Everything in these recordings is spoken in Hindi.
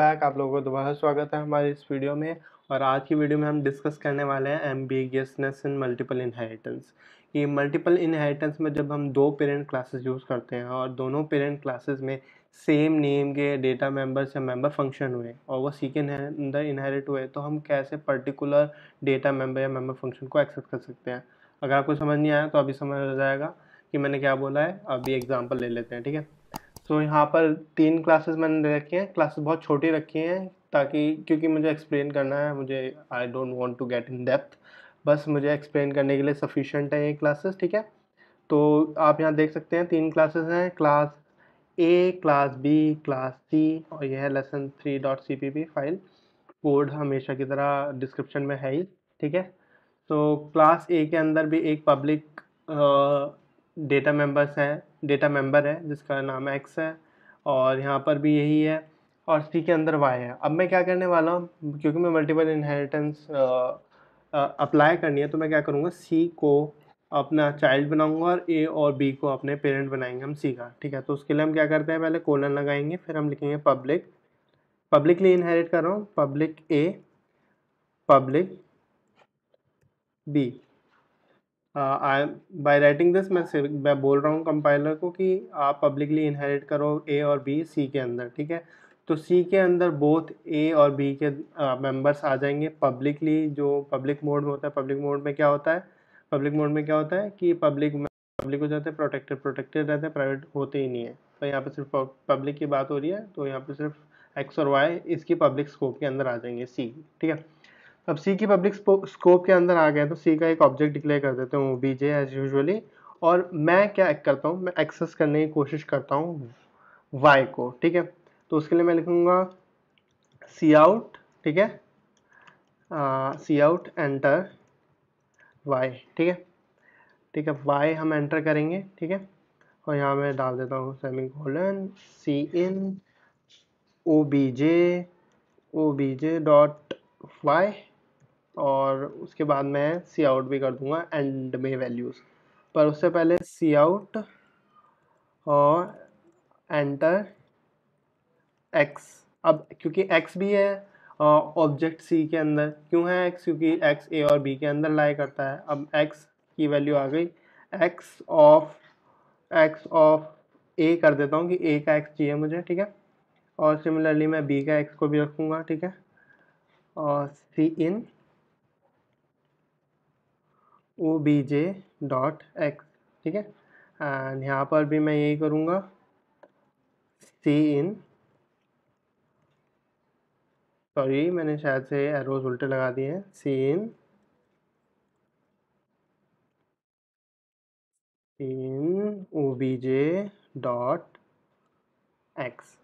बैक। आप लोगों को दोबारा स्वागत है हमारे इस वीडियो में और आज की वीडियो में हम डिस्कस करने वाले हैं एम्बिगियसनेस इन मल्टीपल इनहेरिटेंस। कि मल्टीपल इनहेरिटेंस में जब हम दो पेरेंट क्लासेस यूज़ करते हैं और दोनों पेरेंट क्लासेस में सेम नेम के डेटा मेंबर्स या मेंबर फ़ंक्शन हुए और वो सी अंदर इनहेरिट हुए तो हम कैसे पर्टिकुलर डेटा मेंबर या मेंबर फ़ंक्शन को एक्सेस कर सकते हैं? अगर आपको समझ नहीं आया तो अभी समझ आ जाएगा कि मैंने क्या बोला है अभी एग्ज़ाम्पल ले लेते हैं, ठीक है? तो यहाँ पर तीन क्लासेस मैंने रखी हैं। क्लासेस बहुत छोटी रखी हैं ताकि, क्योंकि मुझे एक्सप्लेन करना है, मुझे I don't want to get in depth बस मुझे एक्सप्लेन करने के लिए सफिशेंट है ये क्लासेस ठीक है? तो आप यहाँ देख सकते हैं तीन क्लासेस हैं। Class A class B class C और यह है lesson three dot C P P file code हमेशा की तरह डिस्क्रिप्शन में है ही, ठीक है? तो क्लास ए के अंदर भी एक पब्लिक डेटा मेंबर्स हैं, डेटा मेंबर है, जिसका नाम एक्स है और यहाँ पर भी यही है और सी के अंदर वाई है। अब मैं क्या करने वाला हूँ? क्योंकि मैं मल्टीपल इनहेरिटेंस अप्लाई करनी है तो मैं क्या करूँगा? सी को अपना चाइल्ड बनाऊँगा और ए और बी को अपने पेरेंट बनाएँगे हम सी का, ठीक है? तो उसके लिए हम क्या करते हैं? पहले कोलन लगाएँगे, फिर हम लिखेंगे पब्लिक पब्लिकली इनहेरिट कर रहा हूँ। Public A public B I by writing this मैं मैं बोल रहा हूँ कंपाइलर को कि आप पब्लिकली इनहेरिट करो ए और बी सी के अंदर, ठीक है? तो सी के अंदर बोथ ए और बी के मेंबर्स आ जाएँगे पब्लिकली जो पब्लिक मोड में होता है पब्लिक मोड में क्या होता है? पब्लिक मोड में क्या होता है कि पब्लिक पब्लिक हो जाते हैं प्रोटेक्टेड प्रोटेक्टेड रहते हैं प्राइवेट होते ही नहीं है। तो यहाँ पे सिर्फ़ पब्लिक की बात हो रही है तो यहाँ पे सिर्फ़ एक्स और वाई इसकी पब्लिक स्कोप के अंदर आ जाएँगे सी ठीक है? अब सी की पब्लिक स्कोप के अंदर आ गए तो सी का एक ऑब्जेक्ट डिक्लेयर कर देते हूँ बी जे एज यूजली और मैं क्या करता हूँ? मैं एक्सेस करने की कोशिश करता हूँ वाई को, ठीक है? तो उसके लिए मैं लिखूँगा सी आउट ठीक है? सी आउट एंटर वाई ठीक है? ठीक है वाई हम एंटर करेंगे, ठीक है? और यहाँ मैं डाल देता हूँ semicolon C in O B J O B J dot Y और उसके बाद मैं सी आउट भी कर दूँगा एंड में वैल्यूज़ पर उससे पहले सी आउट और एंटर एक्स अब क्योंकि एक्स भी है ऑब्जेक्ट सी के अंदर। क्यों है एक्स क्योंकि एक्स ए और बी के अंदर लाई करता है। अब एक्स की वैल्यू आ गई। X of X of A कर देता हूँ कि ए का एक्स चाहिए मुझे, ठीक है? और सिमिलरली मैं बी का एक्स को भी रखूँगा, ठीक है? और C in O B J dot X ठीक है? एंड यहाँ पर भी मैं यही करूँगा। सी इन सॉरी मैंने शायद से एरोज उल्टे लगा दिए हैं। C in in O B J dot X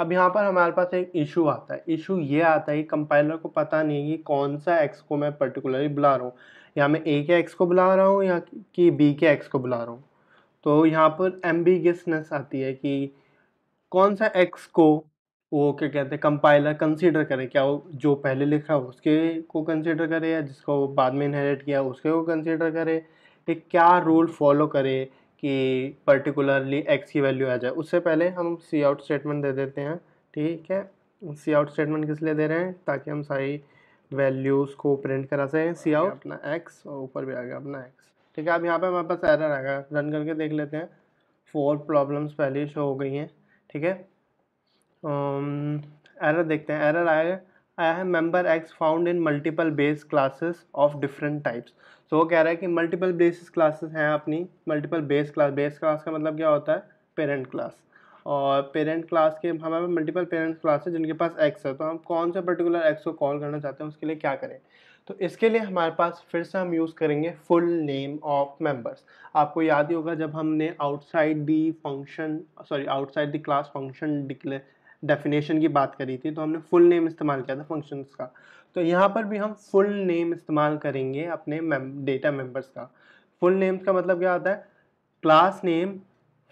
अब यहाँ पर हमारे पास एक इशू आता है। इशू ये आता है कि कंपाइलर को पता नहीं है कि कौन सा एक्स को मैं पर्टिकुलरली बुला रहा हूँ। या मैं ए के एक्स को बुला रहा हूँ या कि बी के एक्स को बुला रहा हूँ। तो यहाँ पर एम्बिगसनेस आती है कि कौन सा एक्स को वो क्या कहते हैं कंपाइलर कंसीडर करे? क्या वो जो पहले लिखा उसके को कंसीडर करे या जिसको बाद में इनहेरिट किया उसके को कंसीडर करे? कि क्या रूल फॉलो करे? कि पर्टिकुलरली एक्स की वैल्यू आ जाए। उससे पहले हम सी आउट स्टेटमेंट दे देते हैं ठीक है? सी आउट स्टेटमेंट किस लिए दे रहे हैं? ताकि हम सारी वैल्यूज़ को प्रिंट करा सकें। सी आउट अपना एक्स और ऊपर भी आ गया अपना एक्स ठीक है? अब यहाँ पे हमारे पास एरर आ गया रन करके देख लेते हैं। फोर प्रॉब्लम्स पहले शो हो गई हैं ठीक है? एरर um, देखते हैं। एरर आया आया है member X found in multiple base classes of different types तो वो कह रहा है कि मल्टीपल बेसिस क्लासेस हैं अपनी multiple base class base class का मतलब क्या होता है? पेरेंट क्लास और पेरेंट क्लास के, हमारे पास मल्टीपल पेरेंट क्लास है जिनके पास एक्स है तो हम कौन सा पर्टिकुलर एक्स को कॉल करना चाहते हैं, उसके लिए क्या करें? तो इसके लिए हमारे पास फिर से हम यूज़ करेंगे फुल नेम ऑफ़ मेंबर्स आपको याद ही होगा जब हमने outside the function sorry outside the class function definition की बात करी थी तो हमने फुल नेम इस्तेमाल किया था फ़ंक्शंस का। तो यहाँ पर भी हम फुल नेम इस्तेमाल करेंगे अपने डेटा मेंबर्स का। फुल नेम्स का मतलब क्या होता है? क्लास नेम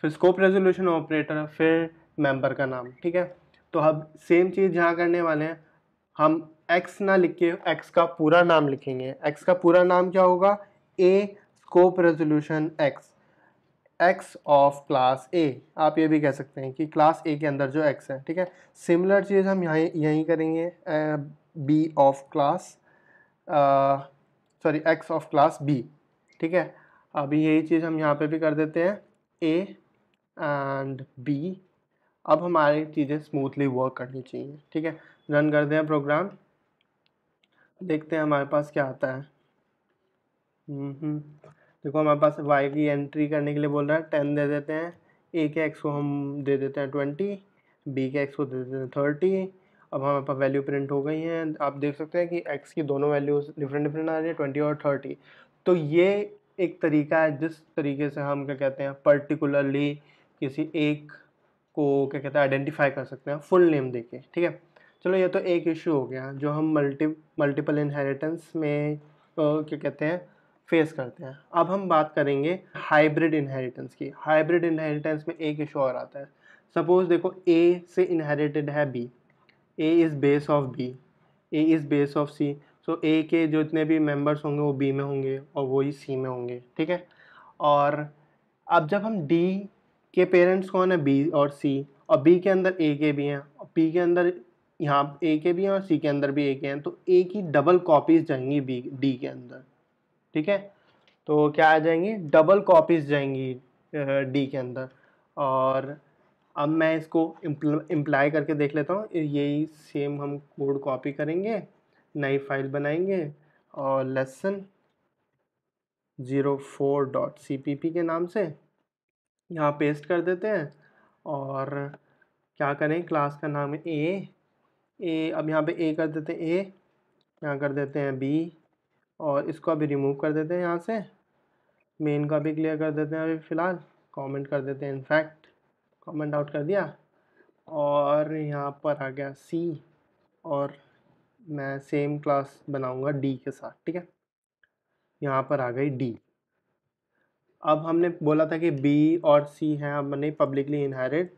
फिर स्कोप रेजोल्यूशन ऑपरेटर फिर मेंबर का नाम, ठीक है? तो अब सेम चीज़ यहाँ करने वाले हैं। हम एक्स ना लिख के एक्स का पूरा नाम लिखेंगे। एक्स का पूरा नाम क्या होगा? A scope resolution X X of class A आप ये भी कह सकते हैं कि क्लास ए के अंदर जो एक्स है ठीक है? सिमिलर चीज़ हम यहाँ यहीं करेंगे B of class sorry X of class B ठीक है? अभी यही चीज़ हम यहाँ पे भी कर देते हैं ए एंड बी अब हमारी चीज़ें स्मूथली वर्क करनी चाहिए ठीक है? रन करते हैं प्रोग्राम देखते हैं हमारे पास क्या आता है। हम्म, हम्म। देखो हमारे पास वाई की एंट्री करने के लिए बोल रहा है टेन दे देते हैं ए के एक्स को हम दे देते हैं ट्वेंटी बी के एक्स को दे देते हैं थर्टी अब हमारे पास वैल्यू प्रिंट हो गई हैं, आप देख सकते हैं कि एक्स की दोनों वैल्यूज़ डिफरेंट डिफरेंट आ रही है ट्वेंटी और थर्टी तो ये एक तरीका है, जिस तरीके से हम क्या कहते हैं पर्टिकुलरली किसी एक को क्या कहते हैं आइडेंटिफाई कर सकते हैं फुल नेम देके, ठीक है? चलो ये तो एक इशू हो गया, जो हम मल्टी मल्टीपल इनहेरिटेंस में क्या कहते हैं फेस करते हैं। अब हम बात करेंगे हाइब्रिड इनहेरिटेंस की। हाइब्रिड इनहेरिटेंस में एक इशू और आता है। सपोज़ देखो ए से इनहेरिटेड है B A is base of B A is base of C so A के जो इतने भी मेंबर्स होंगे, वो बी में होंगे और वो ही सी में होंगे, ठीक है? और अब जब हम डी के पेरेंट्स कौन है? बी और सी और बी के अंदर ए के भी हैं। और पी के अंदर यहाँ ए के भी हैं और सी के अंदर भी ए के हैं। तो ए की डबल कॉपीज जाएँगी बी डी के अंदर। ठीक है? तो क्या आ जाएँगी? डबल कॉपीज जाएँगी डी के अंदर। और अब मैं इसको इम्प्लाई करके देख लेता हूँ। यही सेम हम कोड कॉपी करेंगे, नई फ़ाइल बनाएँगे और lesson zero four dot C P P के नाम से यहाँ पेस्ट कर देते हैं। और क्या करें? क्लास का नाम है ए ए अब यहाँ पे ए कर देते हैं ए यहाँ कर देते हैं बी और इसको अभी रिमूव कर देते हैं यहाँ से। मेन का भी क्लियर कर देते हैं अभी फ़िलहाल। कमेंट कर देते हैं इनफैक्ट कमेंट आउट कर दिया। और यहाँ पर आ गया सी और मैं सेम क्लास बनाऊँगा डी के साथ, ठीक है? यहाँ पर आ गई डी अब हमने बोला था कि बी और सी हैं, अब मैंने पब्लिकली इनहेरिट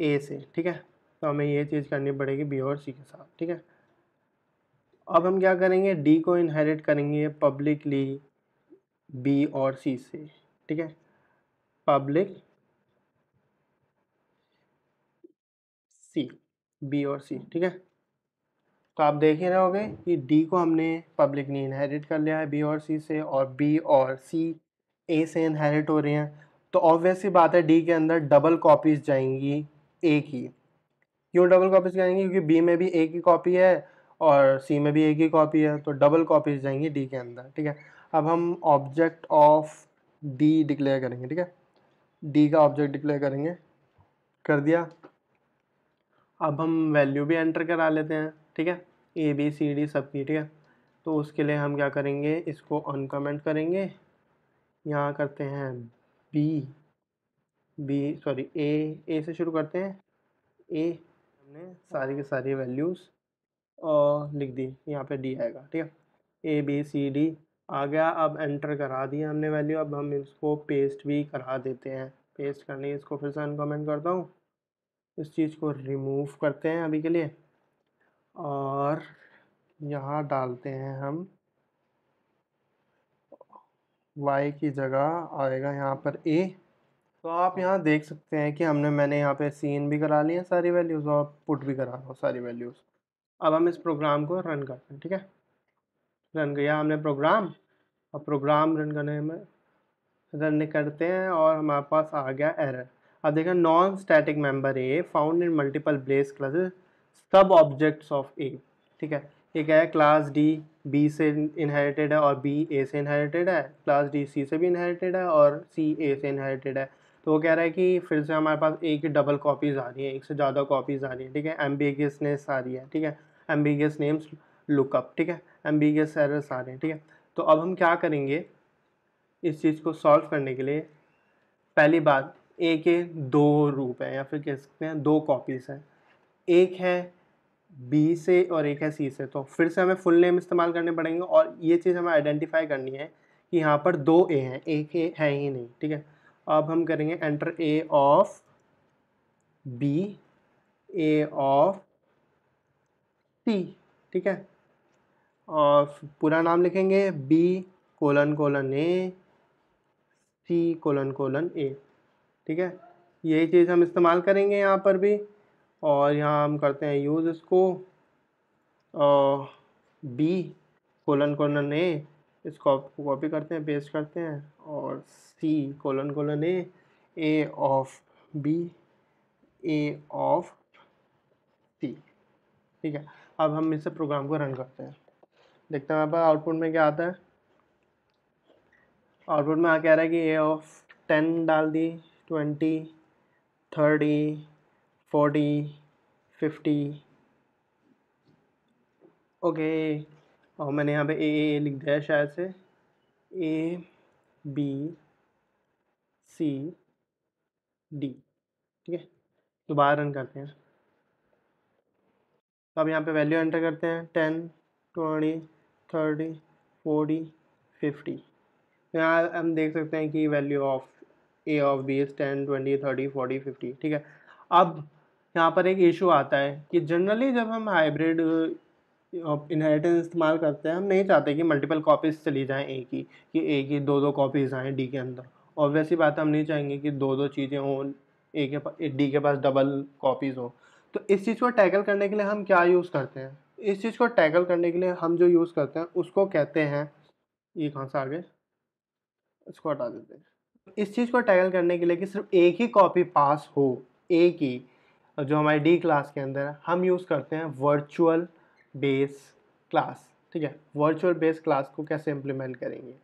ए से, ठीक है? तो हमें ये चीज़ करनी पड़ेगी बी और सी के साथ, ठीक है? अब हम क्या करेंगे? डी को इनहेरिट करेंगे पब्लिकली बी और सी से, ठीक है? पब्लिक सी बी और सी ठीक है? तो आप देख ही रहे होगे कि डी को हमने पब्लिकली इनहेरिट कर लिया है बी और सी से और बी और सी ए से इनहेरिट हो रही हैं। तो ऑब्वियस ही बात है डी के अंदर डबल कॉपीज जाएँगी ए की। क्यों डबल कॉपीज जाएँगी? क्योंकि बी में भी ए की कॉपी है और सी में भी एक ही कॉपी है तो डबल कॉपीज जाएँगी डी के अंदर, ठीक है? अब हम ऑब्जेक्ट ऑफ़ डी डिक्लेयर करेंगे, ठीक है? डी का ऑब्जेक्ट डिक्लेयर करेंगे, कर दिया। अब हम वैल्यू भी एंटर करा लेते हैं, ठीक है? ए बी सी डी सब की, ठीक है? तो उसके लिए हम क्या करेंगे, इसको अनकमेंट करेंगे। यहाँ करते हैं B B sorry A A से शुरू करते हैं। ए हमने सारी की सारी वैल्यूज़ लिख दी, यहाँ पे डी आएगा, ठीक है? ए बी सी डी आ गया, अब एंटर करा दिया हमने वैल्यू अब हम इसको पेस्ट भी करा देते हैं। पेस्ट करने इसको फिर से अनकमेंट करता हूँ। इस चीज़ को रिमूव करते हैं अभी के लिए और यहाँ डालते हैं हम। Y की जगह आएगा यहाँ पर a तो आप यहाँ देख सकते हैं कि हमने, मैंने यहाँ पे सीन भी करा ली है सारी वैल्यूज़ और पुट भी करा लो सारी वैल्यूज़ अब हम इस प्रोग्राम को रन करते हैं, ठीक है? रन किया हमने प्रोग्राम और प्रोग्राम रन करने में रन करते हैं और हमारे पास आ गया एरर अब देखें non static member A found in multiple base classes subobjects of A ठीक है? एक है? क्लास डी बी से इनहेरिटेड है और बी ए से इनहेरिटेड है. क्लास डी सी से भी इनहेरिटेड है और सी ए से इनहेरिटेड है. तो वो कह रहा है कि फिर से हमारे पास एक ही डबल कॉपीज़ आ रही है, एक से ज़्यादा कॉपीज़ आ रही है, ठीक है? एम एम्बिगियसनेस आ रही है, ठीक है? एम्बिगियस नेम्स लुकअप ठीक है? एम्बिगियस एरर्स आ रहे हैं, ठीक है? तो अब हम क्या करेंगे इस चीज़ को सॉल्व करने के लिए? पहली बात ए के दो रूप हैं, या फिर कह सकते हैं दो कॉपीज़ हैं। एक है बी से और एक है सी से तो फिर से हमें फुल नेम इस्तेमाल करने पड़ेंगे और ये चीज़ हमें आइडेंटिफाई करनी है कि यहाँ पर दो ए हैं एक ए है ही नहीं, ठीक है? अब हम करेंगे enter A of B A of C ठीक है? और पूरा नाम लिखेंगे B colon colon A C colon colon A ठीक है? यही चीज़ हम इस्तेमाल करेंगे यहाँ पर भी, और यहाँ हम करते हैं यूज़ इसको बी कोलन कोलन ए इसको कॉपी करते हैं पेस्ट करते हैं, और C colon colon A A of B A of C ठीक है? अब हम इसे प्रोग्राम को रन करते हैं। देखते हैं हमारे पास आउटपुट में क्या आता है। आउटपुट में आ कह रहा है कि ए ऑफ़ टेन डाल दी twenty thirty forty fifty okay और मैंने यहाँ पे ए ए लिख दिया है शायद से। ए बी सी डी ठीक है? दोबारा रन करते हैं। तो अब यहाँ पे वैल्यू एंटर करते हैं ten twenty thirty forty fifty यहाँ हम देख सकते हैं कि value of A of B is ten twenty thirty forty fifty ठीक है? अब यहाँ पर एक इशू आता है कि जनरली जब हम हाइब्रिड इनहेरिटेंस इस्तेमाल करते हैं, हम नहीं चाहते कि मल्टीपल कॉपीज़ चली जाएँ ए की, कि ए की दो दो कॉपीज़ आएँ डी के अंदर. वैसी बात हम नहीं चाहेंगे कि दो दो चीज़ें हों ए के पास डी के पास डबल कॉपीज़ हो. तो इस चीज़ को टैकल करने के लिए हम क्या यूज़ करते हैं? इस चीज़ को टैकल करने के लिए हम जो यूज़ करते हैं, उसको कहते हैं, ये कहाँ से आगे इसको हटा देते हैं। इस चीज़ को टैकल करने के लिए कि सिर्फ़ एक ही कॉपी पास हो, एक ही, जो हमारी डी क्लास के अंदर हम यूज़ करते हैं वर्चुअल बेस क्लास, ठीक है? वर्चुअल बेस क्लास को कैसे इम्प्लीमेंट करेंगे?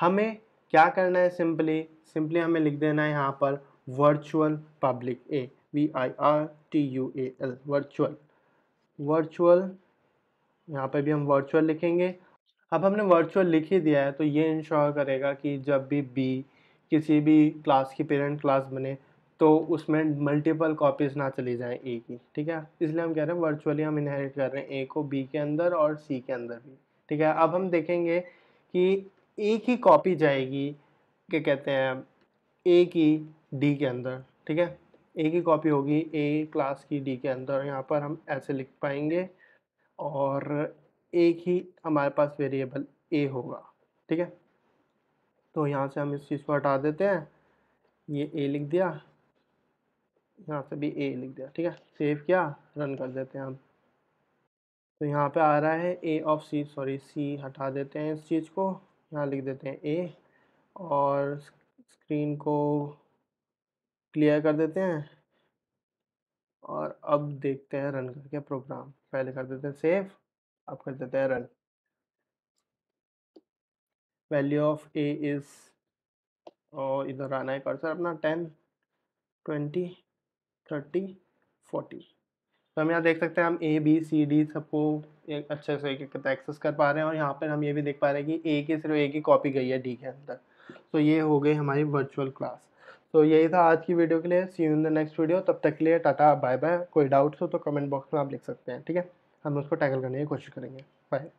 हमें क्या करना है सिंपली? सिंपली हमें लिख देना है यहाँ पर virtual public A. V I R T U A L virtual virtual यहाँ पे भी हम वर्चुअल लिखेंगे। अब हमने वर्चुअल लिख ही दिया है तो ये इंश्योर करेगा कि जब भी बी किसी भी क्लास की पेरेंट क्लास बने तो उसमें मल्टीपल कॉपीज़ ना चली जाएँ ए की, ठीक है? इसलिए हम कह रहे हैं वर्चुअली हम इनहेरिट कर रहे हैं ए को बी के अंदर और सी के अंदर भी, ठीक है? अब हम देखेंगे कि एक की कॉपी जाएगी, क्या कहते हैं ए की डी के अंदर, ठीक है? एक ही कॉपी होगी ए क्लास की डी के अंदर। यहाँ पर हम ऐसे लिख पाएँगे और एक ही हमारे पास वेरिएबल ए होगा, ठीक है? तो यहाँ से हम इस चीज़ को हटा देते हैं। ये ए लिख दिया। यहाँ से भी ए लिख दिया, ठीक है? सेव किया रन कर देते हैं हम। तो यहाँ पे आ रहा है ए ऑफ़ सी सॉरी सी हटा देते हैं इस चीज़ को। यहाँ लिख देते हैं ए और स्क्रीन को क्लियर कर देते हैं। और अब देखते हैं रन करके प्रोग्राम। पहले कर देते हैं सेव, अब कर देते हैं run. Value of A is, और इधर आना है कर्सर अपना, टेन, ट्वेंटी, थर्टी, फोर्टी। तो हम यहाँ देख सकते हैं हम ए, बी, सी, डी सबको एक अच्छे से एक एक एक्सेस कर पा रहे हैं, और यहाँ पर हम ये भी देख पा रहे हैं कि ए की सिर्फ़ एक ही कॉपी गई है डी के अंदर। तो ये हो गई हमारी वर्चुअल क्लास तो यही था आज की वीडियो के लिए। See you in the next video तब तक के लिए टाटा बाय बाय कोई डाउट्स हो तो कमेंट बॉक्स में आप लिख सकते हैं, ठीक है? हम उसको टैकल करने की कोशिश करेंगे। बाय